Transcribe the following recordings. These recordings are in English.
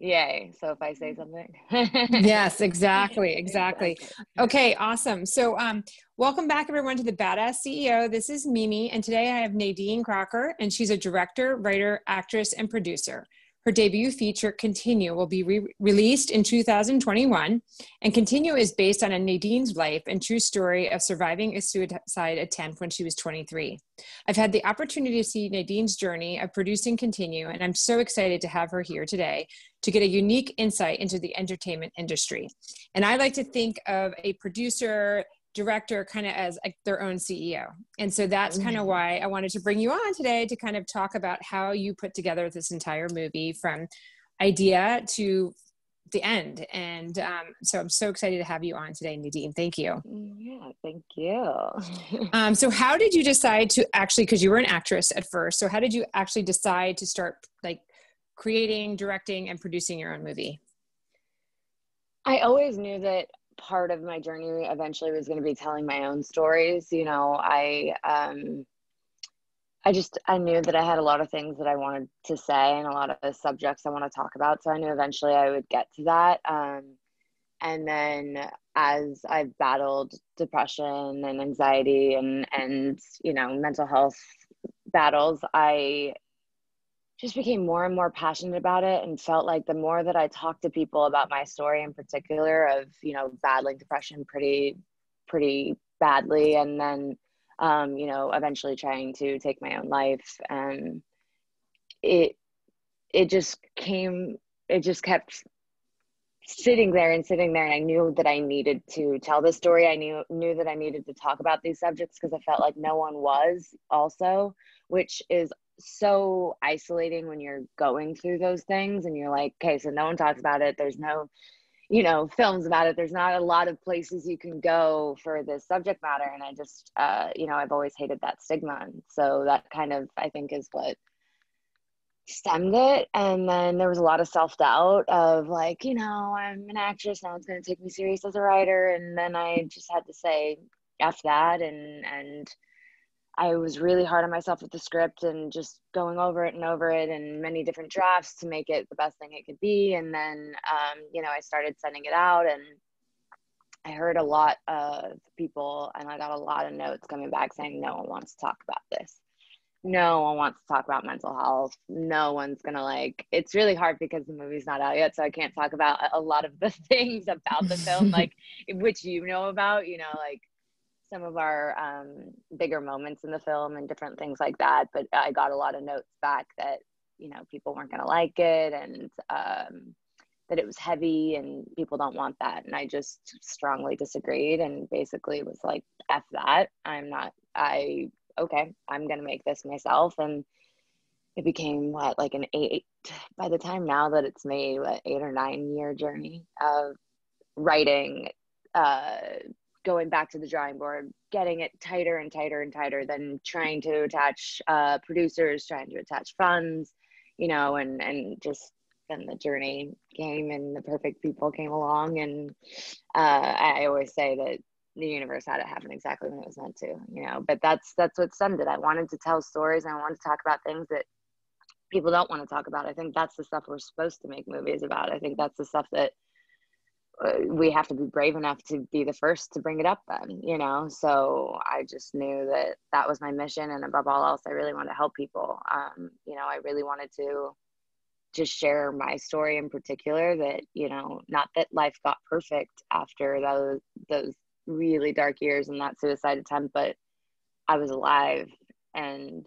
Yay. So if I say something. yes, exactly, exactly. Okay, awesome. So um welcome back everyone to the Badass CEO. This is Mimi and today I have Nadine Crocker and she's a director, writer, actress and producer. Her debut feature, Continue, will be re- released in 2021. And Continue is based on a Nadine's life and true story of surviving a suicide attempt when she was 23. I've had the opportunity to see Nadine's journey of producing Continue, and I'm so excited to have her here today to get a unique insight into the entertainment industry. And I like to think of a producer director kind of as a, their own CEO. And so that's kind of mm-hmm. why I wanted to bring you on today to kind of talk about how you put together this entire movie from idea to the end. And um, so I'm so excited to have you on today, Nadine. Thank you. Yeah, thank you. um, so how did you decide to actually, because you were an actress at first, so how did you actually decide to start like creating, directing, and producing your own movie? I always knew that part of my journey eventually was going to be telling my own stories you know i um i just i knew that i had a lot of things that i wanted to say and a lot of subjects i want to talk about so i knew eventually i would get to that um and then as i've battled depression and anxiety and and you know mental health battles i just became more and more passionate about it and felt like the more that I talked to people about my story in particular of, you know, battling depression pretty, pretty badly. And then, um, you know, eventually trying to take my own life. And it, it just came, it just kept sitting there and sitting there and I knew that I needed to tell the story. I knew knew that I needed to talk about these subjects because I felt like no one was also, which is so isolating when you're going through those things and you're like, okay, so no one talks about it. There's no, you know, films about it. There's not a lot of places you can go for this subject matter. And I just, uh, you know, I've always hated that stigma. And so that kind of, I think, is what stemmed it. And then there was a lot of self doubt of like, you know, I'm an actress. No one's going to take me serious as a writer. And then I just had to say, F that and, and, I was really hard on myself with the script and just going over it and over it and many different drafts to make it the best thing it could be. And then, um, you know, I started sending it out and I heard a lot of people and I got a lot of notes coming back saying, no one wants to talk about this. No one wants to talk about mental health. No one's gonna like it's really hard because the movie's not out yet. So I can't talk about a lot of the things about the film, like which you know about, you know, like some of our um, bigger moments in the film and different things like that. But I got a lot of notes back that you know people weren't going to like it and um, that it was heavy and people don't want that. And I just strongly disagreed and basically was like, "F that! I'm not. I okay. I'm going to make this myself." And it became what like an eight by the time now that it's made what eight or nine year journey of writing uh going back to the drawing board, getting it tighter and tighter and tighter, then trying to attach uh, producers, trying to attach funds, you know, and and just then the journey came and the perfect people came along, and uh, I always say that the universe had it happen exactly when it was meant to, you know. But that's that's what stemmed it. I wanted to tell stories, and I wanted to talk about things that people don't want to talk about. I think that's the stuff we're supposed to make movies about. I think that's the stuff that we have to be brave enough to be the first to bring it up then you know? So i just knew that that was my mission and above all else i really wanted to help people. Um, you know i really wanted to just share my story in particular that you know not that life got perfect after those those really dark years and that suicide attempt but i was alive and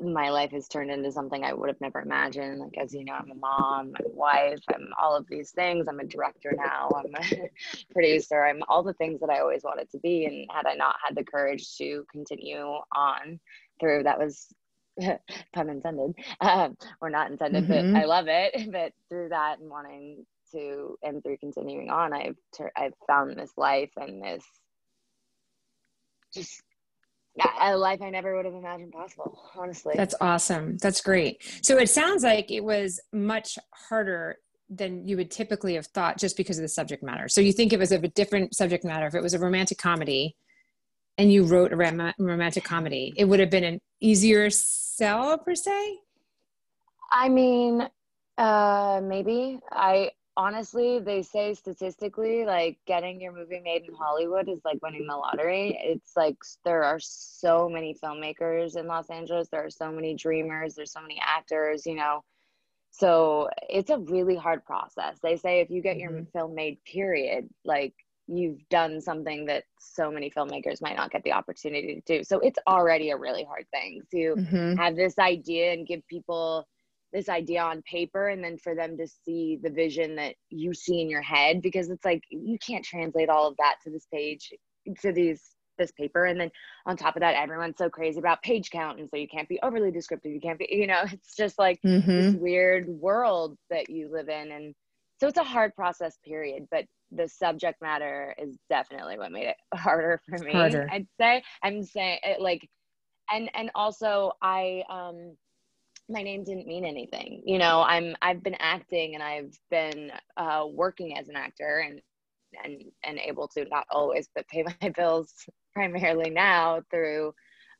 my life has turned into something I would have never imagined. Like, as you know, I'm a mom, I'm a wife, I'm all of these things. I'm a director now, I'm a producer, I'm all the things that I always wanted to be. And had I not had the courage to continue on through that was pun intended, um, or not intended, mm-hmm. but I love it. But through that and wanting to, and through continuing on, I've, ter- I've found this life and this just a life I never would have imagined possible, honestly. That's awesome. That's great. So it sounds like it was much harder than you would typically have thought just because of the subject matter. So you think it was of a different subject matter. If it was a romantic comedy and you wrote a rom- romantic comedy, it would have been an easier sell per se? I mean, Uh, maybe. I honestly, they say statistically, like getting your movie made in Hollywood is like winning the lottery. It's like there are so many filmmakers in Los Angeles. There are so many dreamers. There's so many actors, you know. So it's a really hard process. They say if you get your mm-hmm. film made, period, like you've done something that so many filmmakers might not get the opportunity to do. So it's already a really hard thing to mm-hmm. have this idea and give people this idea on paper and then for them to see the vision that you see in your head because it's like you can't translate all of that to this page to these this paper. And then on top of that everyone's so crazy about page count. And so you can't be overly descriptive. You can't be you know it's just like mm-hmm. this weird world that you live in. And so it's a hard process period. But the subject matter is definitely what made it harder for me harder. i'd say. I'm saying it like and and also i um my name didn't mean anything. You know, I'm I've been acting and I've been uh, working as an actor and and and able to not always but pay my bills primarily now through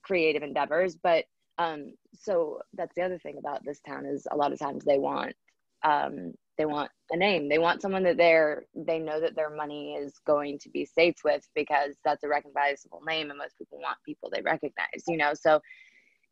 creative endeavors. But um, so that's the other thing about this town is a lot of times they want um, they want a name. They want someone that they're they know that their money is going to be safe with because that's a recognizable name and most people want people they recognize. You know, so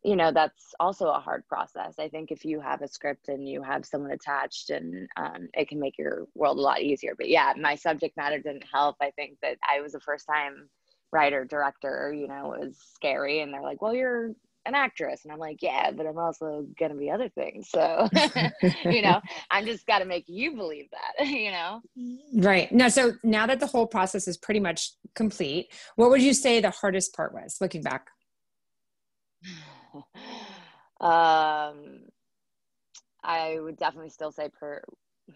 you know that's also a hard process. I think if you have a script and you have someone attached and um, it can make your world a lot easier. But yeah my subject matter didn't help. I think that i was a first time writer director you know it was scary. And they're like well you're an actress. And i'm like yeah but i'm also gonna be other things. So you know i'm just gotta make you believe that you know? Right. Now so now that the whole process is pretty much complete what would you say the hardest part was looking back um, I would definitely still say per.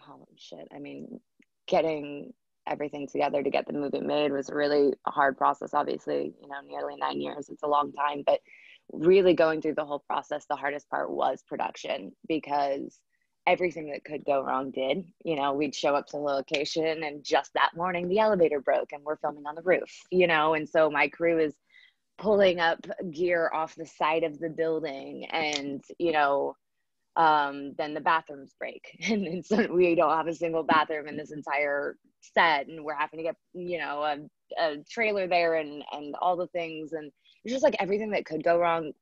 Oh shit! I mean, getting everything together to get the movie made was a really a hard process. Obviously, you know, nearly nine years. It's a long time, but really going through the whole process, the hardest part was production because everything that could go wrong did. You know, we'd show up to the location and just that morning the elevator broke and we're filming on the roof, you know, and so my crew is pulling up gear off the side of the building and you know um, then the bathrooms break and, and, so we don't have a single bathroom in this entire set and we're having to get you know a, a trailer there and and all the things and it's just like everything that could go wrong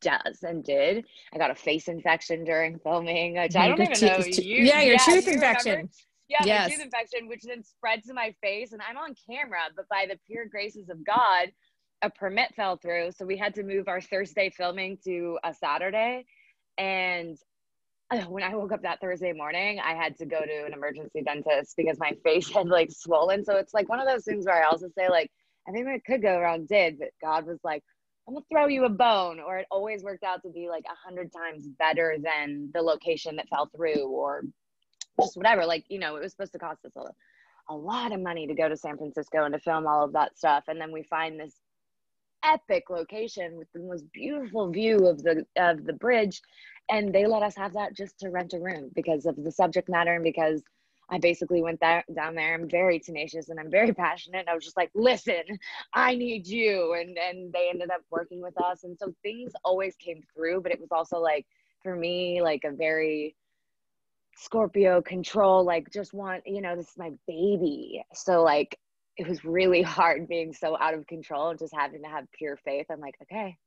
does and did i got a face infection during filming which i don't even know you, yeah your yeah, tooth you infection remember? yeah, yes. my tooth infection, which then spread to my face, and I'm on camera. But by the pure graces of God, a permit fell through, so we had to move our Thursday filming to a Saturday. And uh, when I woke up that Thursday morning, I had to go to an emergency dentist because my face had like swollen. So it's like one of those things where I also say like I think that could go wrong did, but God was like, I'm gonna throw you a bone, or it always worked out to be like a hundred times better than the location that fell through, or just whatever. Like you know, it was supposed to cost us a, a lot of money to go to San Francisco and to film all of that stuff, and then we find this epic location with the most beautiful view of the of the bridge and they let us have that just to rent a room because of the subject matter and because I basically went that, down there. I'm very tenacious and I'm very passionate. And I was just like, listen, I need you. And and they ended up working with us. And so things always came through, but it was also like for me, like a very Scorpio control, like just want, you know, this is my baby. So like it was really hard being so out of control and just having to have pure faith. I'm like, okay,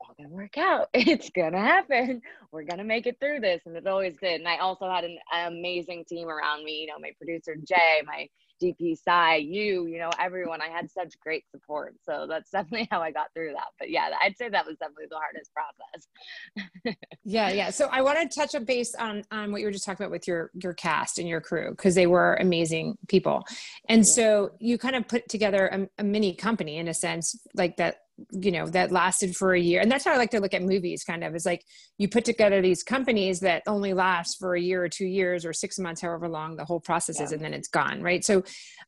all gonna work out. It's gonna happen. We're gonna make it through this. And it always did. And I also had an amazing team around me, you know, my producer Jay, my DP Sai, you, you know, everyone. I had such great support. So that's definitely how I got through that. But yeah, I'd say that was definitely the hardest process. yeah, yeah. So I want to touch a base on on what you were just talking about with your your cast and your crew because they were amazing people. And yeah. so you kind of put together a, a mini company in a sense, like that you know that lasted for a year and that's how i like to look at movies kind of is like you put together these companies that only last for a year or two years or six months however long the whole process yeah. is and then it's gone right so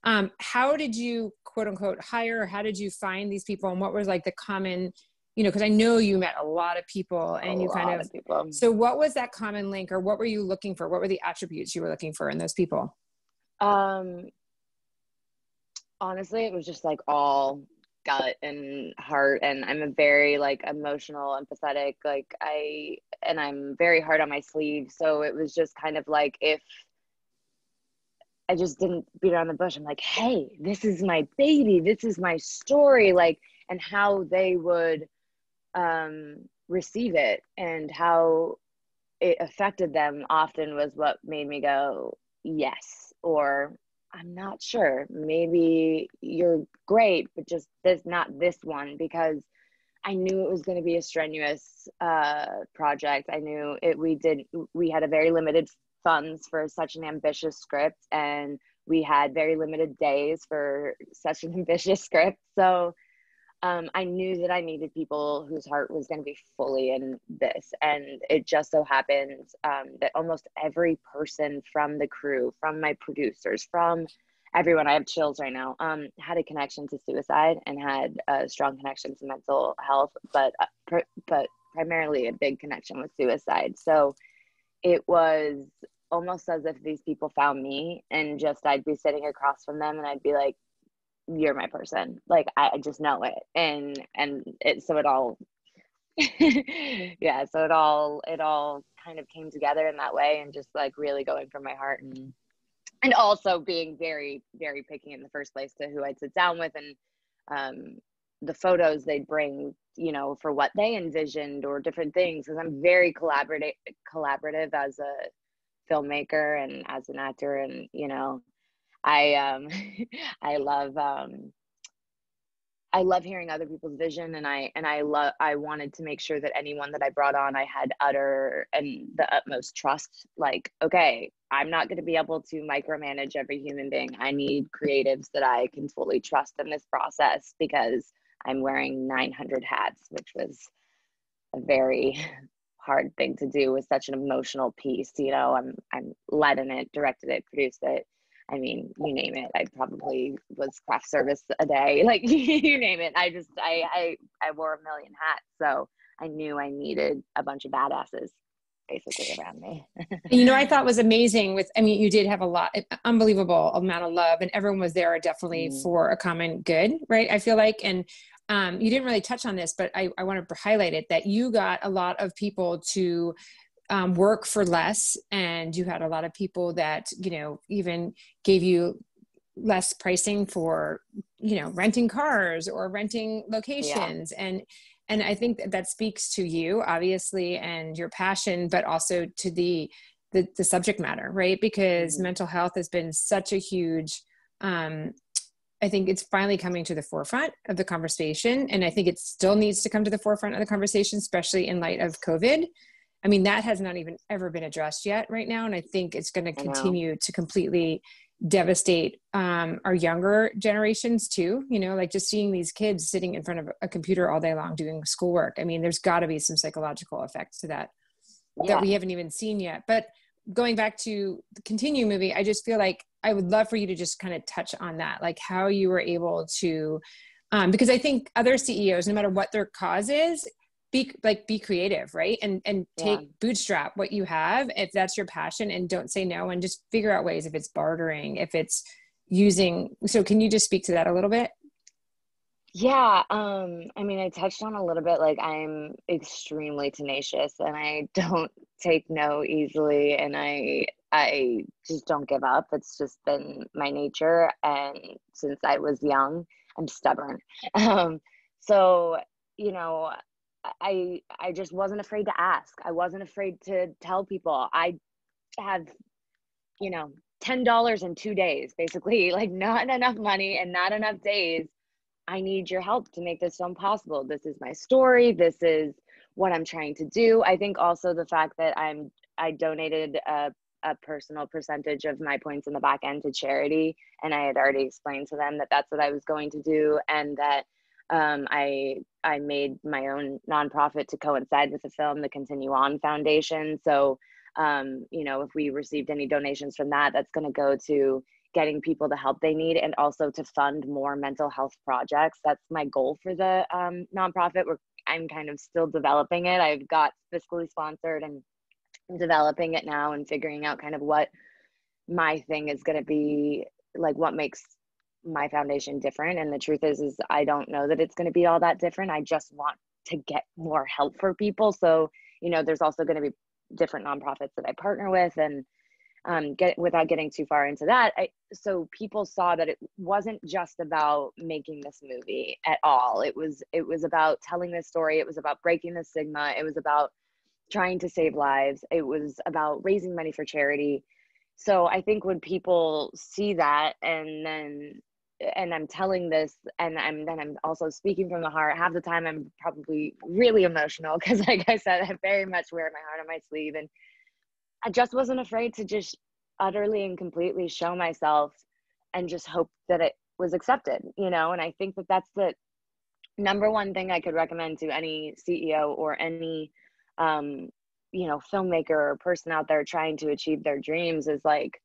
um, how did you quote unquote hire how did you find these people and what was like the common you know because i know you met a lot of people and a you kind of, of people. so what was that common link or what were you looking for what were the attributes you were looking for in those people um honestly it was just like all gut and heart and i'm a very like emotional empathetic like i and i'm very hard on my sleeve so it was just kind of like if i just didn't beat around the bush i'm like hey this is my baby this is my story like and how they would um receive it and how it affected them often was what made me go yes or I'm not sure. Maybe you're great, but just this not this one because I knew it was going to be a strenuous uh, project. I knew it. We did. We had a very limited funds for such an ambitious script, and we had very limited days for such an ambitious script. So um, I knew that I needed people whose heart was going to be fully in this. And it just so happened um, that almost every person from the crew, from my producers, from everyone, I have chills right now, um, had a connection to suicide and had a strong connection to mental health, but, uh, pr- but primarily a big connection with suicide. So it was almost as if these people found me and just I'd be sitting across from them and I'd be like, you're my person. Like i just know it. And and it so it all yeah so it all it all kind of came together in that way and just like really going from my heart and and also being very very picky in the first place to who i'd sit down with and um the photos they'd bring you know for what they envisioned or different things. Because i'm very collaborative collaborative as a filmmaker and as an actor and you know I um I love um I love hearing other people's vision and I and I love I wanted to make sure that anyone that I brought on I had utter and the utmost trust like okay I'm not going to be able to micromanage every human being. I need creatives that I can fully trust in this process because I'm wearing 900 hats which was a very hard thing to do with such an emotional piece you know? I'm I'm led in it directed it produced it I mean, you name it. I probably was craft service a day, like you name it. I just, I, I, I wore a million hats. So I knew I needed a bunch of badasses basically around me. you know, I thought was amazing with, I mean, you did have a lot, unbelievable amount of love and everyone was there definitely mm. for a common good, right? I feel like, and um, you didn't really touch on this, but I, I want to highlight it that you got a lot of people to um, work for less and you had a lot of people that you know even gave you less pricing for you know renting cars or renting locations yeah. and and i think that, that speaks to you obviously and your passion but also to the the, the subject matter right because mm-hmm. mental health has been such a huge um, I think it's finally coming to the forefront of the conversation. And I think it still needs to come to the forefront of the conversation, especially in light of COVID. I mean, that has not even ever been addressed yet right now. And I think it's going to continue to completely devastate um, our younger generations too. You know, like just seeing these kids sitting in front of a computer all day long doing schoolwork. I mean, there's got to be some psychological effects to that yeah. that we haven't even seen yet. But going back to the continue movie, I just feel like I would love for you to just kind of touch on that, like how you were able to. Um, because I think other CEOs, no matter what their cause is, be like be creative right? And and take yeah. bootstrap what you have if that's your passion and don't say no and just figure out ways if it's bartering if it's using so can you just speak to that a little bit? Yeah um i mean i touched on a little bit like i'm extremely tenacious and i don't take no easily and i i just don't give up. It's just been my nature and since i was young i'm stubborn. Um so you know I I just wasn't afraid to ask. I wasn't afraid to tell people. I have, you know, ten dollars in two days, basically, like not enough money and not enough days. I need your help to make this film possible. This is my story. This is what I'm trying to do. I think also the fact that I'm I donated a, a personal percentage of my points in the back end to charity, and I had already explained to them that that's what I was going to do, and that um, I I made my own nonprofit to coincide with the film, the Continue On Foundation. So, um, you know, if we received any donations from that, that's going to go to getting people the help they need and also to fund more mental health projects. That's my goal for the um, nonprofit. Where I'm kind of still developing it. I've got fiscally sponsored and developing it now and figuring out kind of what my thing is going to be like what makes my foundation different and the truth is is i don't know that it's going to be all that different. I just want to get more help for people. So you know there's also going to be different nonprofits that i partner with and um, get without getting too far into that I, so people saw that it wasn't just about making this movie at all. It was it was about telling this story. It was about breaking the stigma. It was about trying to save lives. It was about raising money for charity. So i think when people see that and then and i'm telling this and i'm then i'm also speaking from the heart. Half the time i'm probably really emotional because like i said i very much wear my heart on my sleeve and i just wasn't afraid to just utterly and completely show myself and just hope that it was accepted you know? And i think that that's the number one thing i could recommend to any ceo or any um, you know filmmaker or person out there trying to achieve their dreams is like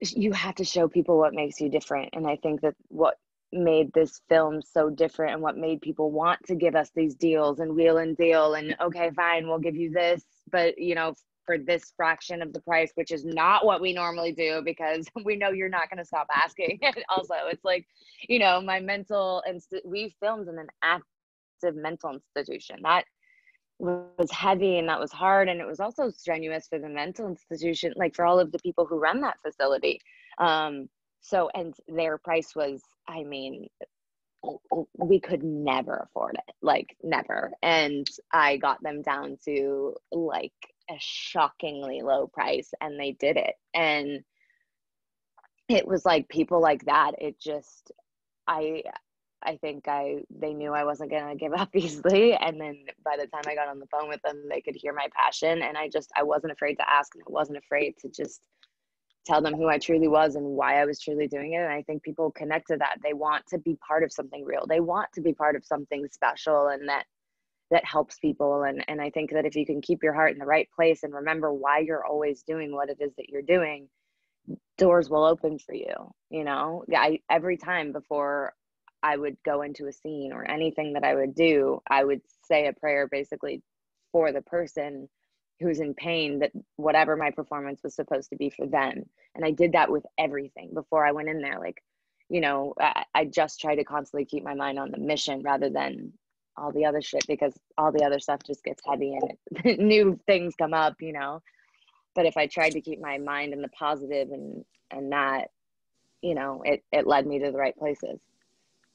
you have to show people what makes you different and i think that what made this film so different and what made people want to give us these deals and wheel and deal and okay fine we'll give you this but you know for this fraction of the price which is not what we normally do because we know you're not going to stop asking also it's like you know my mental and we filmed in an active mental institution that was heavy and that was hard and it was also strenuous for the mental institution like for all of the people who run that facility. Um so and their price was i mean we could never afford it like never. And i got them down to like a shockingly low price and they did it. And it was like people like that it just i I think I they knew I wasn't gonna give up easily. And then by the time I got on the phone with them, they could hear my passion. And I just I wasn't afraid to ask and I wasn't afraid to just tell them who I truly was and why I was truly doing it. And I think people connect to that. They want to be part of something real. They want to be part of something special and that that helps people. And and I think that if you can keep your heart in the right place and remember why you're always doing what it is that you're doing, doors will open for you. You know, I every time before I would go into a scene or anything that I would do, I would say a prayer basically for the person who's in pain that whatever my performance was supposed to be for them. And I did that with everything before I went in there. Like, you know, I, I just try to constantly keep my mind on the mission rather than all the other shit because all the other stuff just gets heavy and it, new things come up, you know. But if I tried to keep my mind in the positive and and that, you know, it it led me to the right places.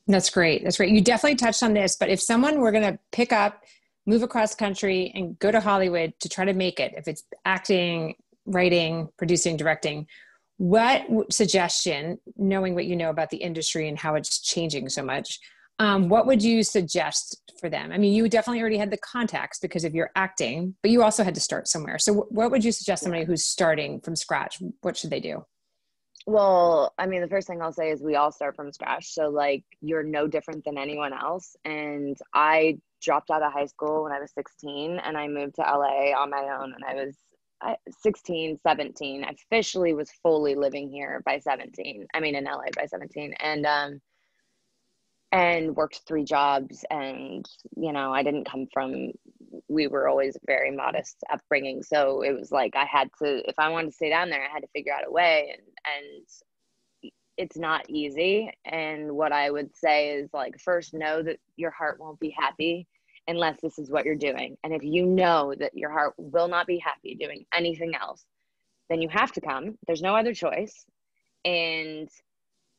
That's great. That's great. You definitely touched on this, but if someone were going to pick up, move across country, and go to Hollywood to try to make it, if it's acting, writing, producing, directing, what suggestion, knowing what you know about the industry and how it's changing so much, um, what would you suggest for them? I mean, you definitely already had the contacts because of your acting, but you also had to start somewhere. So, what would you suggest somebody who's starting from scratch? What should they do? Well, I mean, the first thing I'll say is we all start from scratch. So, like, you're no different than anyone else. And I dropped out of high school when I was 16 and I moved to LA on my own. And I was 16, 17. I officially was fully living here by 17. I mean, in LA by 17. And, um, and worked three jobs and you know i didn't come from we were always very modest upbringing. So it was like i had to if i wanted to stay down there i had to figure out a way. And and it's not easy. And what i would say is like first know that your heart won't be happy unless this is what you're doing. And if you know that your heart will not be happy doing anything else then you have to come. There's no other choice. And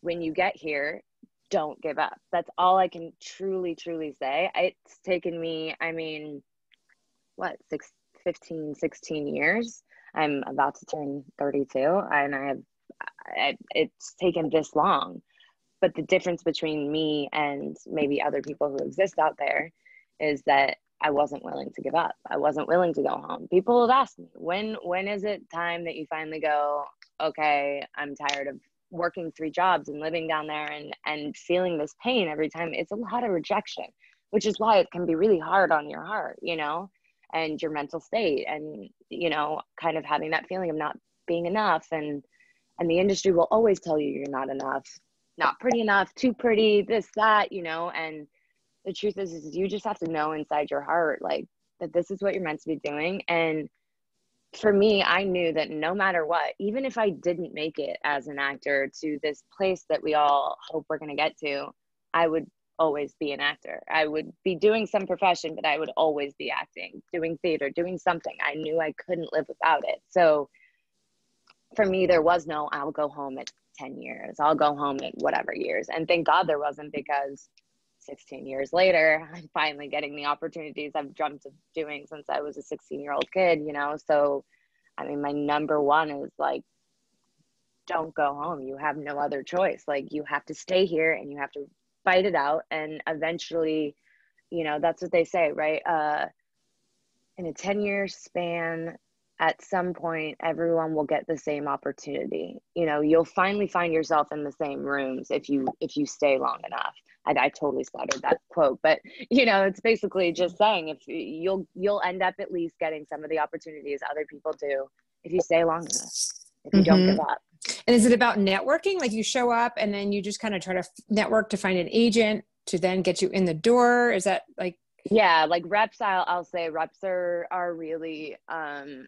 when you get here don't give up. That's all I can truly, truly say. It's taken me, I mean, what, six, 15, 16 years. I'm about to turn 32 and I have, I, it's taken this long. But the difference between me and maybe other people who exist out there is that I wasn't willing to give up. I wasn't willing to go home. People have asked me, when when is it time that you finally go, okay, I'm tired of working three jobs and living down there and and feeling this pain every time it's a lot of rejection which is why it can be really hard on your heart you know and your mental state and you know kind of having that feeling of not being enough. And and the industry will always tell you you're not enough not pretty enough too pretty this that you know? And the truth is is you just have to know inside your heart like that this is what you're meant to be doing. And for me, I knew that no matter what, even if I didn't make it as an actor to this place that we all hope we're going to get to, I would always be an actor. I would be doing some profession, but I would always be acting, doing theater, doing something. I knew I couldn't live without it. So for me, there was no, I'll go home at 10 years, I'll go home at whatever years. And thank God there wasn't because 16 years later, I'm finally getting the opportunities I've dreamt of doing since I was a 16 year old kid, you know? So, I mean, my number one is like, don't go home. You have no other choice. Like, you have to stay here and you have to fight it out. And eventually, you know, that's what they say, right? Uh, in a 10 year span, at some point everyone will get the same opportunity you know you'll finally find yourself in the same rooms if you if you stay long enough I, I totally slaughtered that quote but you know it's basically just saying if you'll you'll end up at least getting some of the opportunities other people do if you stay long enough if you mm-hmm. don't give up and is it about networking like you show up and then you just kind of try to network to find an agent to then get you in the door is that like yeah like reps i'll, I'll say reps are are really um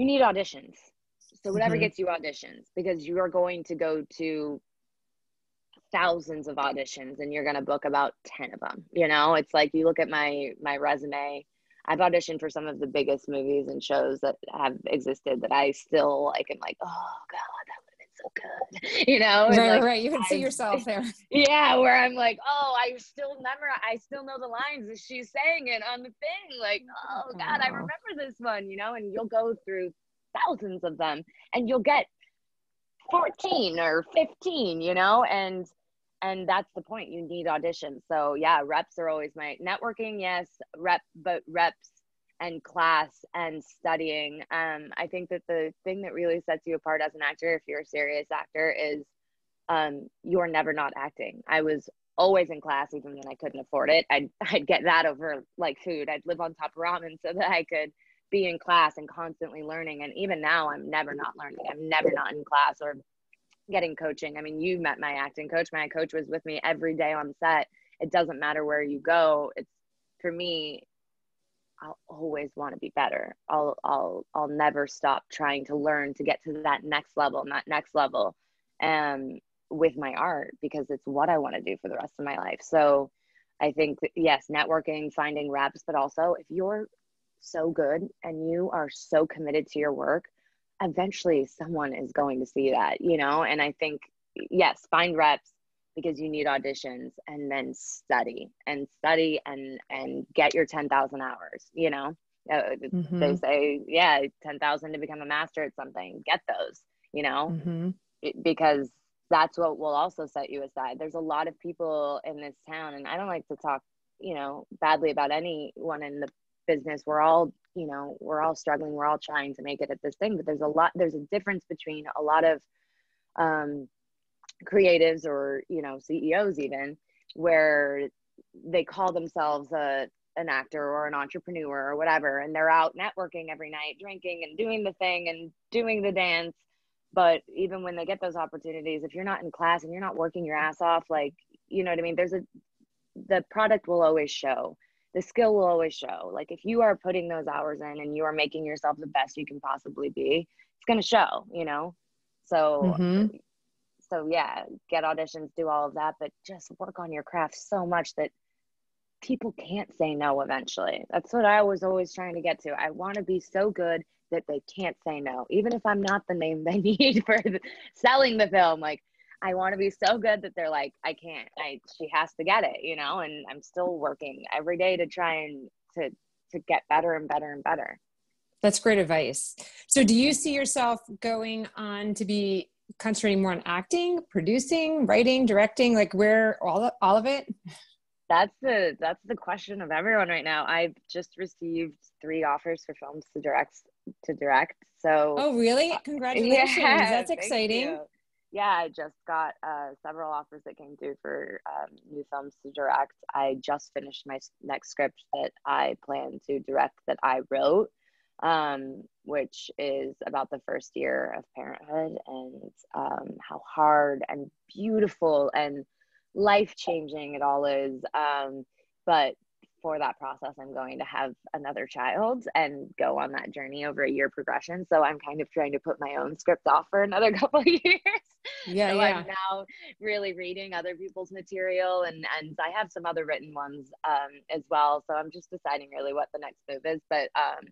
you need auditions. So whatever mm-hmm. gets you auditions because you are going to go to thousands of auditions and you're going to book about 10 of them. You know, it's like you look at my my resume, I've auditioned for some of the biggest movies and shows that have existed that I still like am like, "Oh god, that would have been so good." You know? right, like, right. You can see yourself there. Yeah, where I'm like, "Oh, I still remember I still know the lines that she's saying it on the thing." Like, "Oh god, I remember this one," you know, and you'll go through thousands of them and you'll get 14 or 15 you know and and that's the point you need auditions. So yeah reps are always my networking yes rep but reps and class and studying. Um i think that the thing that really sets you apart as an actor if you're a serious actor is um you're never not acting. I was always in class even when i couldn't afford it. I'd i'd get that over like food. I'd live on top of ramen so that i could be in class and constantly learning. And even now, I'm never not learning. I'm never not in class or getting coaching. I mean, you met my acting coach. My coach was with me every day on set. It doesn't matter where you go. It's for me. I'll always want to be better. I'll I'll I'll never stop trying to learn to get to that next level, that next level, um, with my art because it's what I want to do for the rest of my life. So, I think yes, networking, finding reps, but also if you're so good and you are so committed to your work, eventually someone is going to see that, you know? And I think, yes, find reps because you need auditions and then study and study and and get your 10,000 hours, you know? Uh, mm-hmm. They say, yeah, 10,000 to become a master at something, get those, you know? Mm-hmm. It, because that's what will also set you aside. There's a lot of people in this town, and I don't like to talk, you know, badly about anyone in the business we're all you know we're all struggling we're all trying to make it at this thing but there's a lot there's a difference between a lot of um, creatives or you know ceos even where they call themselves a an actor or an entrepreneur or whatever and they're out networking every night drinking and doing the thing and doing the dance. But even when they get those opportunities if you're not in class and you're not working your ass off like you know what i mean? There's a the product will always show the skill will always show. Like if you are putting those hours in and you are making yourself the best you can possibly be, it's going to show, you know? So, mm-hmm. so yeah, get auditions, do all of that, but just work on your craft so much that people can't say no eventually. That's what I was always trying to get to. I want to be so good that they can't say no, even if I'm not the name they need for the, selling the film. Like I want to be so good that they're like, I can't. I she has to get it, you know. And I'm still working every day to try and to to get better and better and better. That's great advice. So, do you see yourself going on to be concentrating more on acting, producing, writing, directing? Like, where all all of it? That's the that's the question of everyone right now. I've just received three offers for films to direct to direct. So, oh really? Uh, Congratulations! Yeah, That's exciting yeah, I just got uh, several offers that came through for um, new films to direct. I just finished my next script that I plan to direct that I wrote, um, which is about the first year of parenthood and um, how hard and beautiful and life changing it all is. Um, but for that process, I'm going to have another child and go on that journey over a year progression. So I'm kind of trying to put my own script off for another couple of years. Yeah, so yeah. I'm now really reading other people's material, and and I have some other written ones um, as well. So I'm just deciding really what the next move is. But um,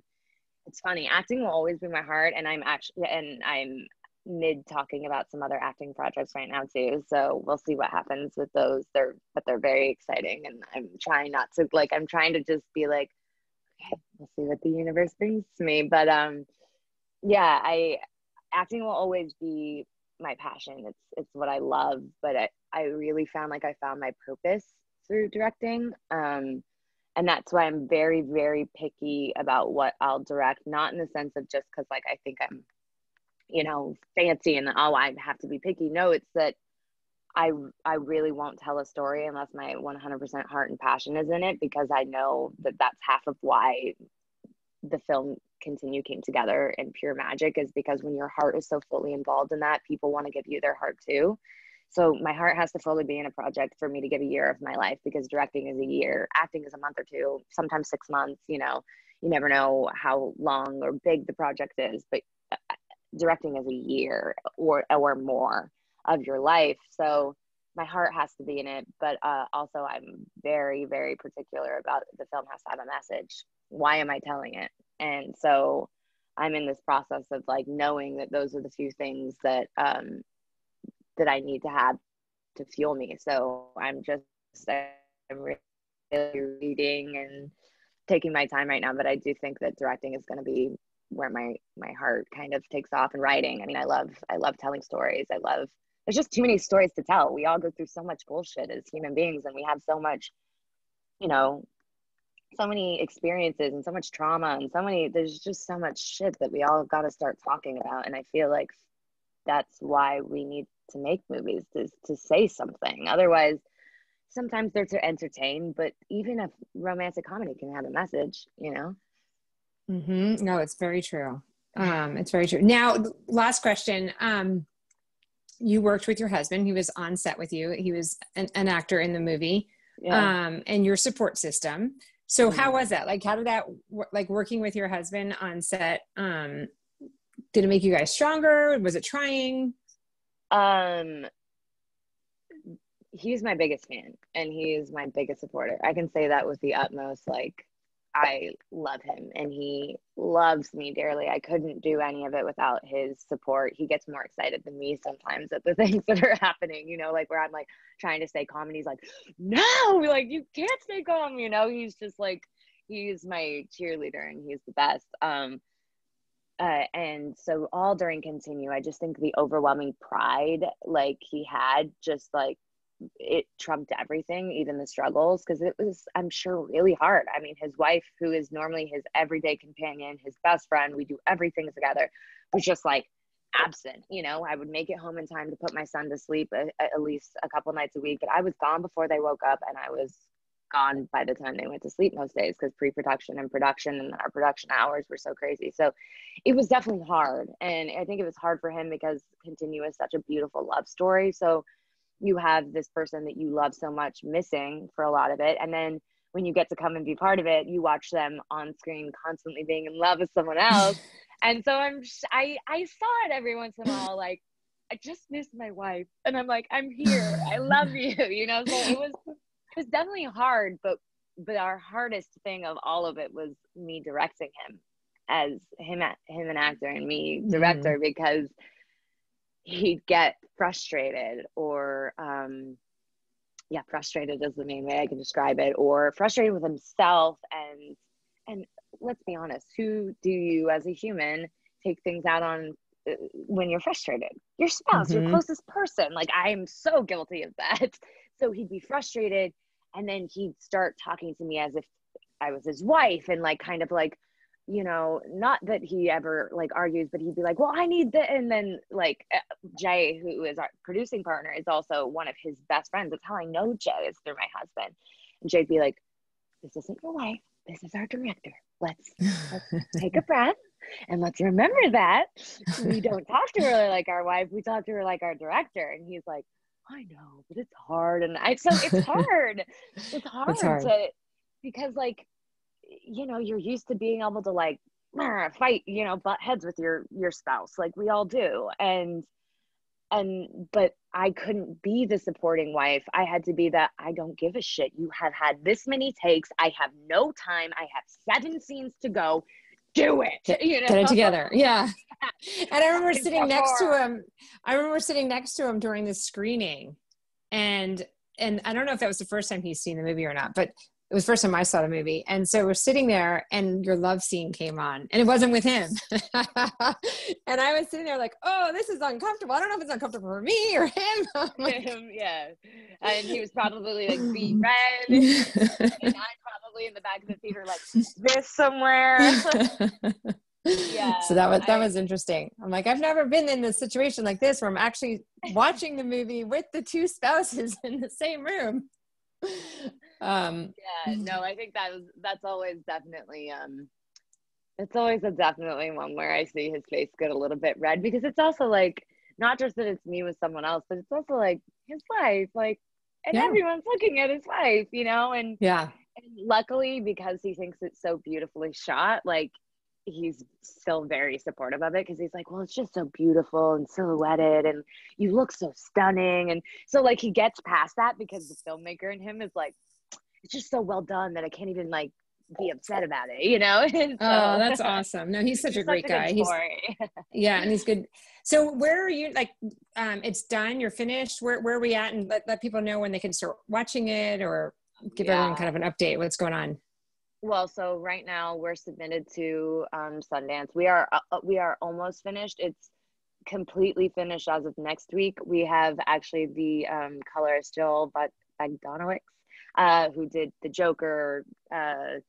it's funny, acting will always be my heart, and I'm actually and I'm mid talking about some other acting projects right now too. So we'll see what happens with those. They're but they're very exciting and I'm trying not to like I'm trying to just be like, okay, we'll see what the universe brings to me. But um yeah, I acting will always be my passion. It's it's what I love, but I, I really found like I found my purpose through directing. Um and that's why I'm very, very picky about what I'll direct, not in the sense of just because like I think I'm you know, fancy and oh, I have to be picky. No, it's that I I really won't tell a story unless my 100% heart and passion is in it because I know that that's half of why the film continue came together in pure magic is because when your heart is so fully involved in that people want to give you their heart too so my heart has to fully be in a project for me to give a year of my life because directing is a year acting is a month or two sometimes six months you know you never know how long or big the project is but directing is a year or or more of your life. So my heart has to be in it but uh, also i'm very very particular about the film has to have a message. Why am i telling it? And so i'm in this process of like knowing that those are the few things that um that i need to have to fuel me. So i'm just i'm really reading and taking my time right now but i do think that directing is going to be where my my heart kind of takes off and writing. I mean, I love I love telling stories. I love there's just too many stories to tell. We all go through so much bullshit as human beings and we have so much, you know, so many experiences and so much trauma and so many there's just so much shit that we all got to start talking about and I feel like that's why we need to make movies to to say something. Otherwise, sometimes they're to entertain, but even a romantic comedy can have a message, you know. Mm-hmm. No, it's very true. Um, it's very true. Now, last question. Um, you worked with your husband. He was on set with you. He was an, an actor in the movie. Yeah. Um, and your support system. So how mm-hmm. was that? Like, how did that like working with your husband on set? Um, did it make you guys stronger? Was it trying? Um, he's my biggest fan and he is my biggest supporter. I can say that with the utmost like I love him and he loves me dearly. I couldn't do any of it without his support. He gets more excited than me sometimes at the things that are happening, you know, like where I'm like trying to stay calm and he's like, no, like you can't stay calm, you know, he's just like, he's my cheerleader and he's the best. Um, uh, and so all during continue, I just think the overwhelming pride like he had just like it trumped everything, even the struggles, because it was, I'm sure, really hard. I mean, his wife, who is normally his everyday companion, his best friend, we do everything together, was just like absent. You know, I would make it home in time to put my son to sleep uh, at, at least a couple nights a week, but I was gone before they woke up, and I was gone by the time they went to sleep most days because pre-production and production and our production hours were so crazy so it was definitely hard and i think it was hard for him because continue is such a beautiful love story so you have this person that you love so much missing for a lot of it. And then when you get to come and be part of it you watch them on screen constantly being in love with someone else. And so i'm i i saw it every once in a while like i just missed my wife. And i'm like i'm here. I love you. You know so it was it was definitely hard but but our hardest thing of all of it was me directing him as him him an actor and me director mm. because he'd get frustrated or um, yeah frustrated is the main way i can describe it or frustrated with himself. And and let's be honest who do you as a human take things out on uh, when you're frustrated? Your spouse mm-hmm. your closest person. Like i am so guilty of that. So he'd be frustrated and then he'd start talking to me as if i was his wife and like kind of like you know, not that he ever like argues, but he'd be like, well, I need that. And then like uh, Jay, who is our producing partner, is also one of his best friends. That's how I know Jay is through my husband. And Jay'd be like, this isn't your wife. This is our director. Let's, let's take a breath and let's remember that we don't talk to her like our wife. We talk to her like our director. And he's like, I know, but it's hard. And I, so it's hard. It's hard, it's hard. to, because like you know you're used to being able to like fight you know butt heads with your your spouse like we all do. And and but i couldn't be the supporting wife. I had to be that i don't give a shit. You have had this many takes. I have no time. I have seven scenes to go. Do it. Get, you know? get it together. Yeah. And i remember sitting next to him. I remember sitting next to him during the screening. And and i don't know if that was the first time he's seen the movie or not but it was first time I saw the movie. And so we're sitting there and your love scene came on and it wasn't with him. and I was sitting there like, oh, this is uncomfortable. I don't know if it's uncomfortable for me or him. like, him yeah. And he was probably like beat red. and I'm probably in the back of the theater like this somewhere. yeah. So that was that I, was interesting. I'm like, I've never been in a situation like this where I'm actually watching the movie with the two spouses in the same room um yeah no i think that is, that's always definitely um it's always a definitely one where i see his face get a little bit red because it's also like not just that it's me with someone else but it's also like his wife like and yeah. everyone's looking at his wife you know and yeah and luckily because he thinks it's so beautifully shot like he's still very supportive of it because he's like, well, it's just so beautiful and silhouetted, and you look so stunning, and so like he gets past that because the filmmaker in him is like, it's just so well done that I can't even like be upset about it, you know? so, oh, that's awesome. No, he's such a great such a guy. He's yeah, and he's good. So where are you like um it's done, you're finished. Where where are we at? And let, let people know when they can start watching it or give yeah. everyone kind of an update what's going on well so right now we're submitted to um, sundance we are uh, we are almost finished it's completely finished as of next week we have actually the um, colorist jill but Bogdanowicz, uh, who did the joker uh,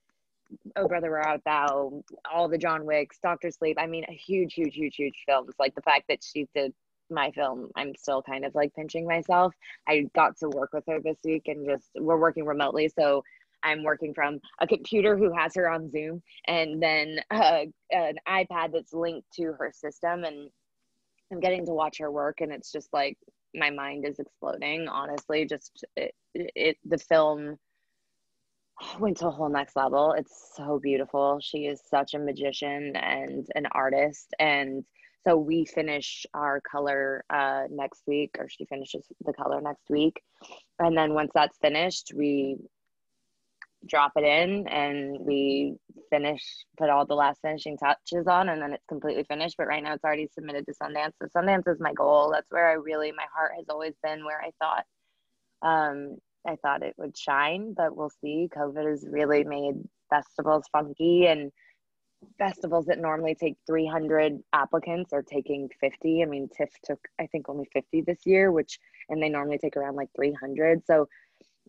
oh brother where art thou all the john wicks doctor sleep i mean a huge huge huge huge films like the fact that she did my film i'm still kind of like pinching myself i got to work with her this week and just we're working remotely so I'm working from a computer who has her on Zoom and then uh, an iPad that's linked to her system. And I'm getting to watch her work, and it's just like my mind is exploding. Honestly, just it, it the film went to a whole next level. It's so beautiful. She is such a magician and an artist. And so we finish our color uh, next week, or she finishes the color next week. And then once that's finished, we drop it in and we finish put all the last finishing touches on and then it's completely finished. But right now it's already submitted to sundance. So sundance is my goal. That's where i really my heart has always been where i thought um i thought it would shine but we'll see. Covid has really made festivals funky and festivals that normally take 300 applicants are taking 50 i mean tiff took i think only 50 this year which and they normally take around like 300 so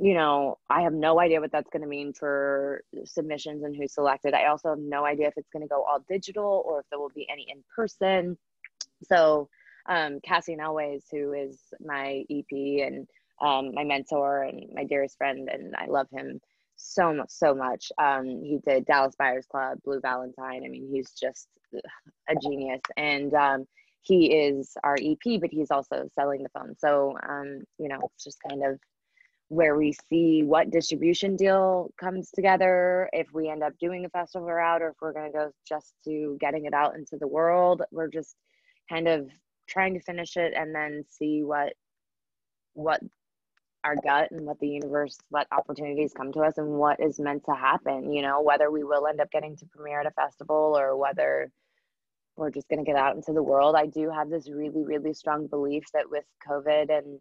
you know, I have no idea what that's going to mean for submissions and who's selected. I also have no idea if it's going to go all digital or if there will be any in person. So, um, Cassian Elwes, who is my EP and um, my mentor and my dearest friend, and I love him so much, so much. Um, he did Dallas Buyers Club, Blue Valentine. I mean, he's just a genius. And um, he is our EP, but he's also selling the phone. So, um, you know, it's just kind of where we see what distribution deal comes together, if we end up doing a festival route, or if we're going to go just to getting it out into the world. We're just kind of trying to finish it and then see what what our gut and what the universe what opportunities come to us and what is meant to happen you know whether we will end up getting to premiere at a festival or whether we're just going to get out into the world i do have this really really strong belief that with covid and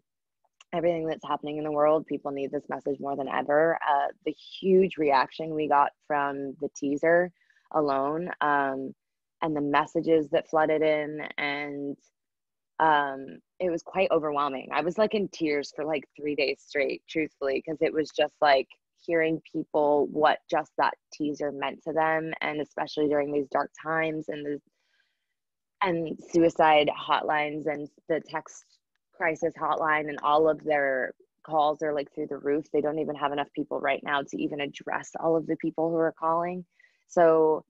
everything that's happening in the world, people need this message more than ever. Uh, the huge reaction we got from the teaser alone, um, and the messages that flooded in, and um, it was quite overwhelming. I was like in tears for like three days straight, truthfully, because it was just like hearing people what just that teaser meant to them, and especially during these dark times and the and suicide hotlines and the text crisis hotline and all of their calls are like through the roof. They don't even have enough people right now to even address all of the people who are calling. So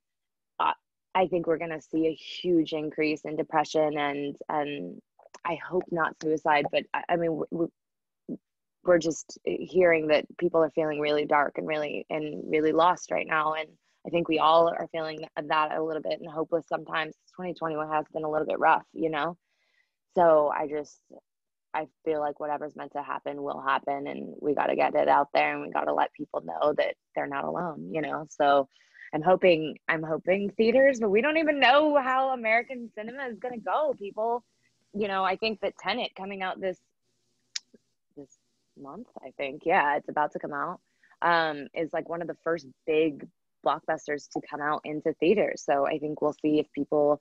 uh, I think we're going to see a huge increase in depression and and I hope not suicide, but I, I mean we, we're just hearing that people are feeling really dark and really and really lost right now and i think we all are feeling that a little bit and hopeless sometimes 2021 has been a little bit rough you know so i just i feel like whatever's meant to happen will happen and we got to get it out there and we got to let people know that they're not alone you know so i'm hoping i'm hoping theaters but we don't even know how american cinema is going to go people you know i think that Tenet coming out this this month, I think. Yeah, it's about to come out. Um, is like one of the first big blockbusters to come out into theaters. So I think we'll see if people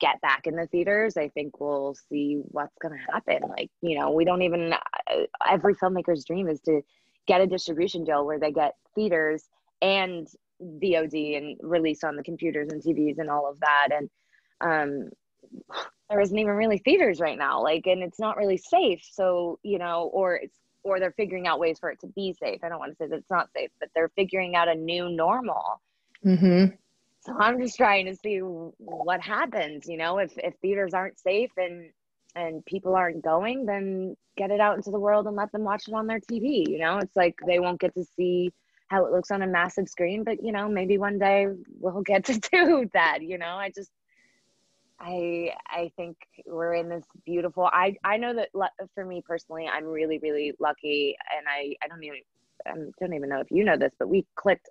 get back in the theaters. I think we'll see what's going to happen. Like, you know, we don't even, uh, every filmmaker's dream is to get a distribution deal where they get theaters and VOD and release on the computers and TVs and all of that. And um, there isn't even really theaters right now. Like, and it's not really safe. So, you know, or it's or they're figuring out ways for it to be safe. I don't want to say that it's not safe, but they're figuring out a new normal. Mm-hmm. So I'm just trying to see what happens. You know, if if theaters aren't safe and and people aren't going, then get it out into the world and let them watch it on their TV. You know, it's like they won't get to see how it looks on a massive screen, but you know, maybe one day we'll get to do that. You know, I just I I think we're in this beautiful. I I know that for me personally, I'm really really lucky, and I I don't even I don't even know if you know this, but we clicked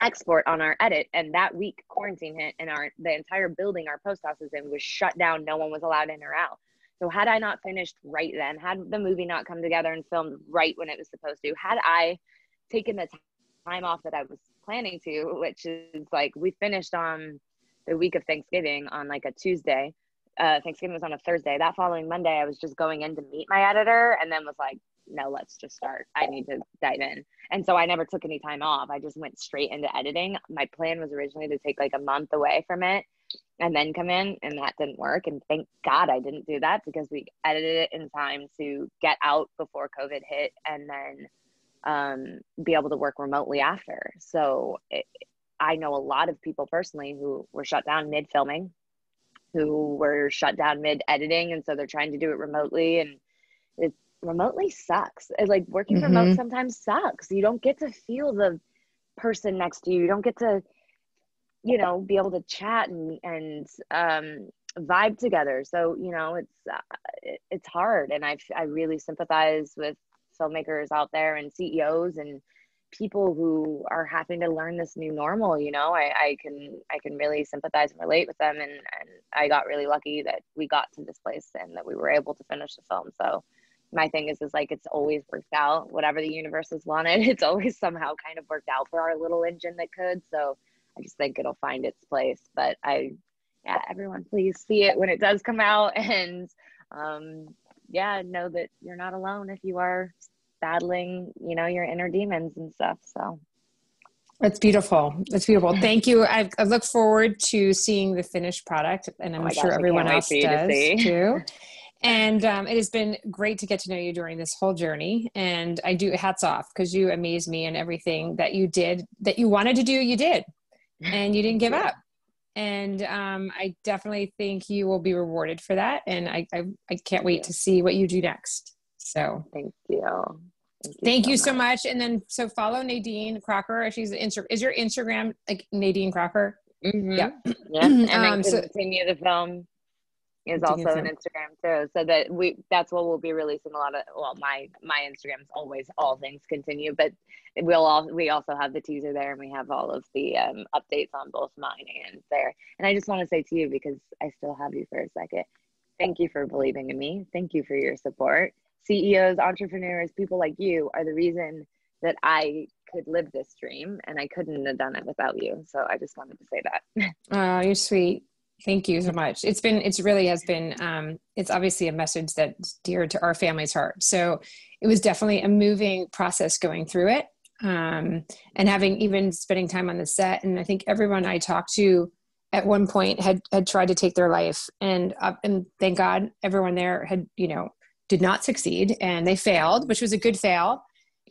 export on our edit, and that week quarantine hit, and our the entire building our post office was in was shut down. No one was allowed in or out. So had I not finished right then, had the movie not come together and filmed right when it was supposed to, had I taken the time off that I was planning to, which is like we finished on the week of Thanksgiving on like a Tuesday. Uh, Thanksgiving was on a Thursday. That following Monday, I was just going in to meet my editor and then was like, no, let's just start. I need to dive in. And so I never took any time off. I just went straight into editing. My plan was originally to take like a month away from it and then come in, and that didn't work. And thank God I didn't do that because we edited it in time to get out before COVID hit and then um, be able to work remotely after. So it, I know a lot of people personally who were shut down mid filming, who were shut down mid editing, and so they're trying to do it remotely, and it remotely sucks. Like working mm-hmm. remote sometimes sucks. You don't get to feel the person next to you. You don't get to, you know, be able to chat and and um, vibe together. So you know, it's uh, it, it's hard, and I I really sympathize with filmmakers out there and CEOs and people who are having to learn this new normal you know i, I can i can really sympathize and relate with them and, and i got really lucky that we got to this place and that we were able to finish the film so my thing is is like it's always worked out whatever the universe has wanted it's always somehow kind of worked out for our little engine that could so i just think it'll find its place but i yeah everyone please see it when it does come out and um yeah know that you're not alone if you are battling, you know, your inner demons and stuff. So that's beautiful. That's beautiful. Thank you. I, I look forward to seeing the finished product, and I'm oh sure gosh, everyone else does to too. And um, it has been great to get to know you during this whole journey. And I do hats off because you amaze me and everything that you did, that you wanted to do, you did, and you didn't give up. And um, I definitely think you will be rewarded for that. And I, I, I can't wait to see what you do next. So thank you. Thank you, Thank so, you much. so much. And then so follow Nadine Crocker. She's Insta- is your Instagram like Nadine Crocker? Mm-hmm. Yeah. Yeah. And um, continue so, the film is also an Instagram too. So that we that's what we'll be releasing a lot of well my my Instagram is always all things continue, but we'll all we also have the teaser there and we have all of the um, updates on both mine and there. And I just want to say to you because I still have you for a second. Thank you for believing in me. Thank you for your support. CEOs, entrepreneurs, people like you are the reason that I could live this dream and I couldn't have done it without you. So I just wanted to say that. oh, you're sweet. Thank you so much. It's been, it's really has been, um, it's obviously a message that's dear to our family's heart. So it was definitely a moving process going through it. Um, and having even spending time on the set. And I think everyone I talked to at one point had, had tried to take their life and, uh, and thank God everyone there had, you know, did not succeed and they failed, which was a good fail.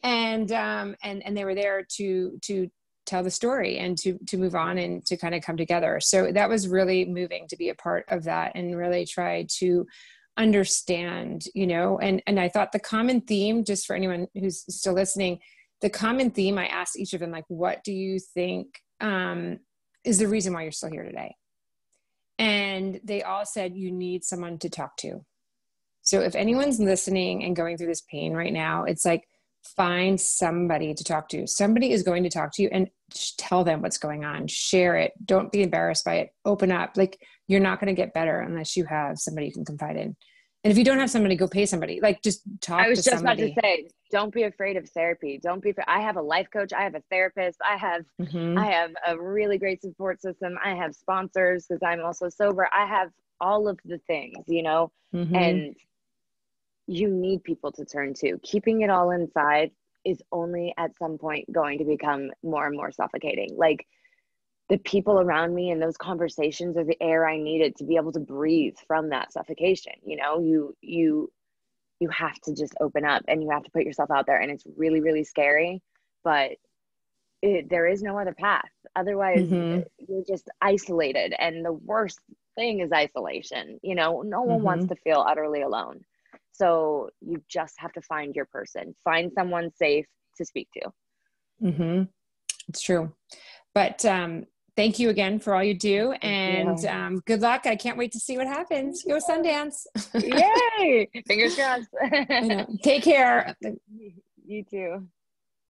And um, and and they were there to to tell the story and to to move on and to kind of come together. So that was really moving to be a part of that and really try to understand you know and and i thought the common theme just for anyone who's still listening the common theme i asked each of them like what do you think um, is the reason why you're still here today and they all said you need someone to talk to so if anyone's listening and going through this pain right now it's like find somebody to talk to. Somebody is going to talk to you and tell them what's going on. Share it. Don't be embarrassed by it. Open up. Like you're not going to get better unless you have somebody you can confide in. And if you don't have somebody go pay somebody. Like just talk i was just somebody. about to say don't be afraid of therapy. Don't be i have a life coach. I have a therapist. I have mm-hmm. i have a really great support system. I have sponsors because i'm also sober. I have all of the things you know? Mm-hmm. and you need people to turn to keeping it all inside is only at some point going to become more and more suffocating like the people around me and those conversations are the air I needed to be able to breathe from that suffocation. You know, you you you have to just open up and you have to put yourself out there and it's really really scary, but it, there is no other path. Otherwise, mm-hmm. you're just isolated and the worst thing is isolation. You know, no one mm-hmm. wants to feel utterly alone. So you just have to find your person. Find someone safe to speak to. Mm-hmm. It's true. But um thank you again for all you do and um, good luck i can't wait to see what happens go sundance yay fingers crossed take care you too